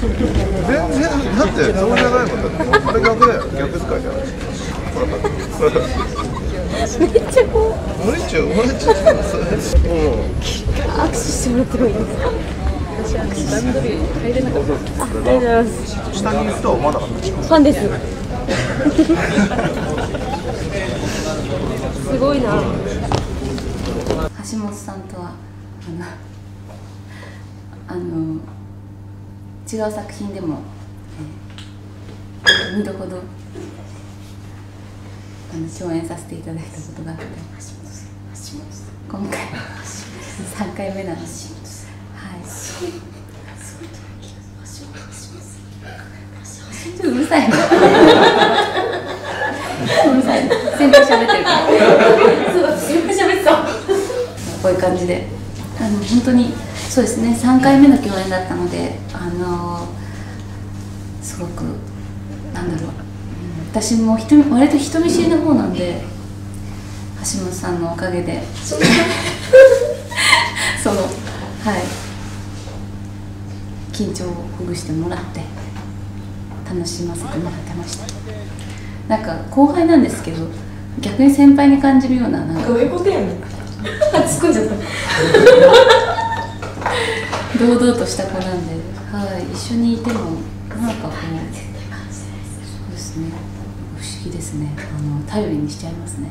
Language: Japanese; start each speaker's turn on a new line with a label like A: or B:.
A: 全然だってそうじゃない
B: もんだってこれ逆だよ逆使いじゃない
A: めっちゃこ
B: ううん
A: 握手してもらってもいいですか私握段取り入れなかったありがとうござい。ます
B: 下にいるは
A: ファンですすごいな
C: 橋本さんとはあのあの違う作品でも、えー、2度ほどあの共演させていただいたことがあって今回3回目なんです。はい。ちょっとうるさい。なうるさい。先輩喋ってるからそう先輩喋ってたこうい。う感じであの本当にそうですね。3回目の共演だったのであのすごくなんだろう、うん私も人見割と人見知りな方なんで橋本さんのおかげで。そのはい。緊張をほぐしてもらって楽しませてもらってました。なんか後輩なんですけど逆に先輩に感じるようななんか。
A: どういうことやねん。突っ込んじゃった
C: 堂々とした子なんで、はい、一緒にいてもなんかこうそうですね不思議ですね。あの頼りにしちゃいますね。